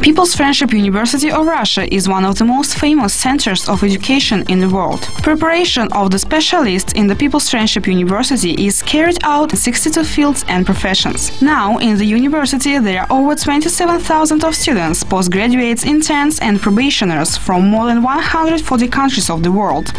People's Friendship University of Russia is one of the most famous centers of education in the world. Preparation of the specialists in the People's Friendship University is carried out in 62 fields and professions. Now, in the university, there are over 27,000 of students, postgraduates, interns, and probationers from more than 140 countries of the world.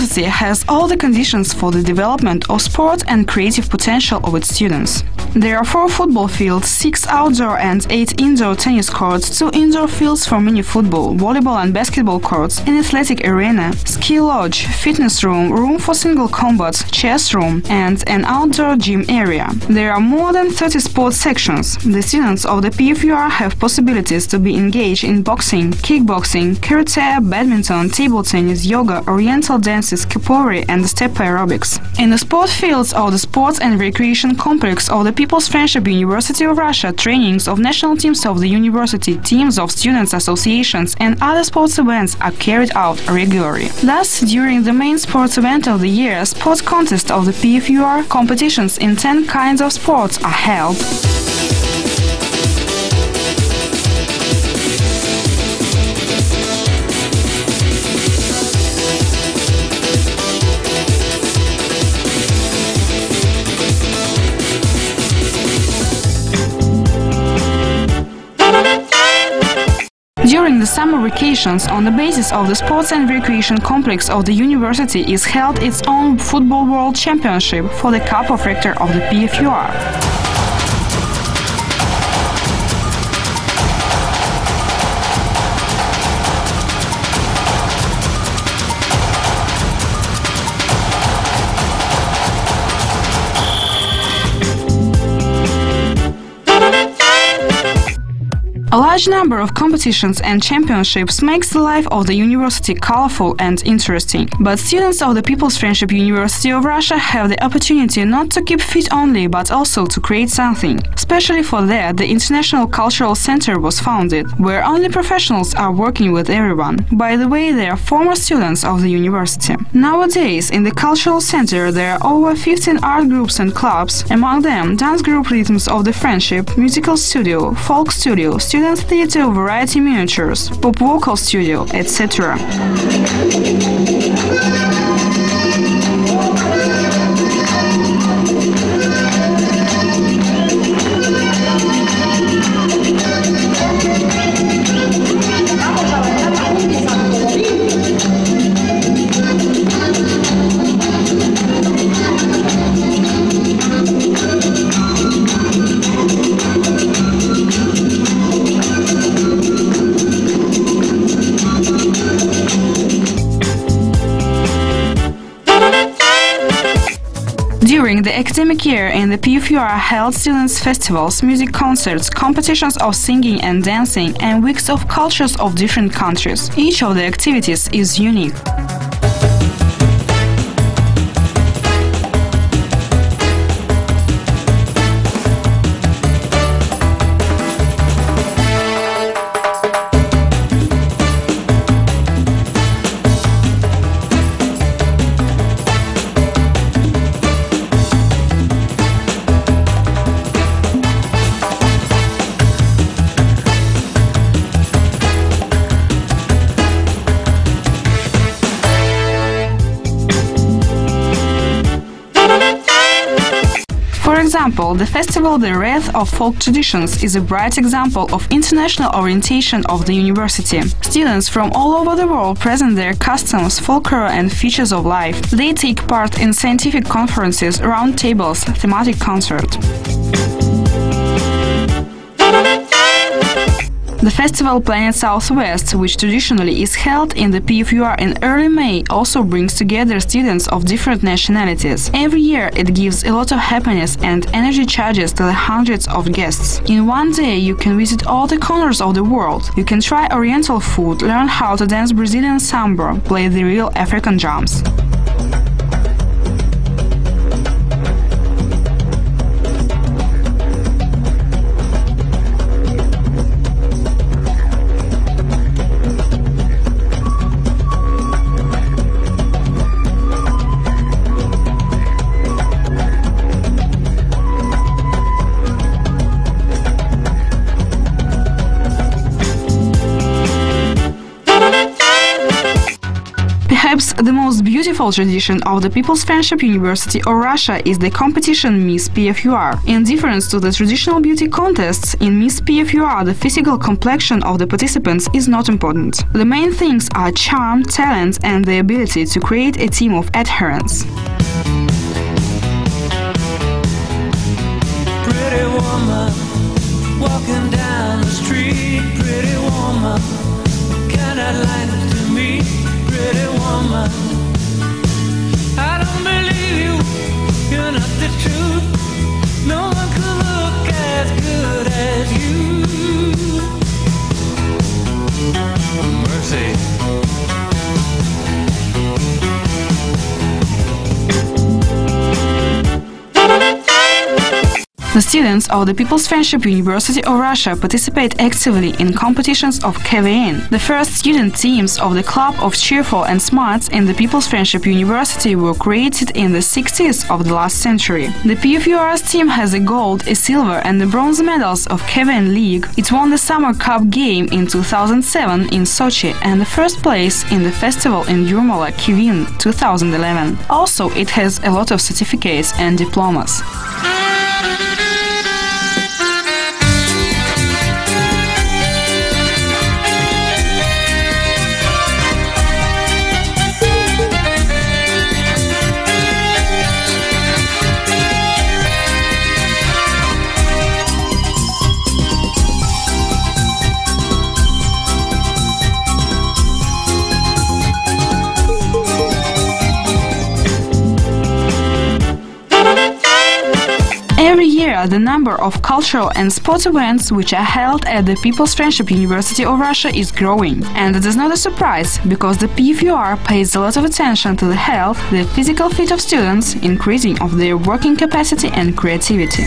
University has all the conditions for the development of sport and creative potential of its students. There are four football fields, six outdoor and eight indoor tennis courts, two indoor fields for mini football, volleyball and basketball courts, an athletic arena, ski lodge, fitness room, room for single combat, chess room, and an outdoor gym area. There are more than 30 sports sections. The students of the PFUR have possibilities to be engaged in boxing, kickboxing, karate, badminton, table tennis, yoga, oriental dances, capoeira and step aerobics. In the sport fields of the Sports and Recreation Complex of the People's Friendship University of Russia, trainings of national teams of the university, teams of students associations and other sports events are carried out regularly. Thus, during the main sports event of the year, sports contest of the PFUR, competitions in 10 kinds of sports are held. During the summer vacations, on the basis of the Sports and Recreation Complex of the university is held its own Football World Championship for the Cup of Rector of the PFUR. A large number of competitions and championships makes the life of the university colorful and interesting. But students of the People's Friendship University of Russia have the opportunity not to keep fit only, but also to create something. Especially for that, the International Cultural Center was founded, where only professionals are working with everyone. By the way, they are former students of the university. Nowadays, in the Cultural Center, there are over 15 art groups and clubs, among them dance group Rhythms of the Friendship, musical studio, folk studio, studio student theater, variety miniatures, pop vocal studio, etc. year in the PFUR are held students' festivals, music concerts, competitions of singing and dancing, and weeks of cultures of different countries. Each of the activities is unique. Example, the festival The Wreath of Folk Traditions is a bright example of international orientation of the university. Students from all over the world present their customs, folklore and features of life. They take part in scientific conferences, round tables, thematic concert. The festival Planet Southwest, which traditionally is held in the PFUR in early May, also brings together students of different nationalities. Every year it gives a lot of happiness and energy charges to the hundreds of guests. In one day you can visit all the corners of the world. You can try oriental food, learn how to dance Brazilian samba, play the real African drums. Beautiful tradition of the People's Friendship University of Russia is the competition Miss PFUR. In difference to the traditional beauty contests, in Miss PFUR the physical complexion of the participants is not important. The main things are charm, talent and the ability to create a team of adherents. The students of the People's Friendship University of Russia participate actively in competitions of KVN. The first student teams of the Club of Cheerful and Smarts in the People's Friendship University were created in the 60s of the last century. The PFUR's team has a gold, a silver and the bronze medals of KVN League. It won the Summer Cup game in 2007 in Sochi and the first place in the festival in Yurmala, Kivin 2011. Also, it has a lot of certificates and diplomas. Year, the number of cultural and sports events which are held at the People's Friendship University of Russia is growing. And it is not a surprise, because the PFUR pays a lot of attention to the health, the physical fit of students, increasing of their working capacity and creativity.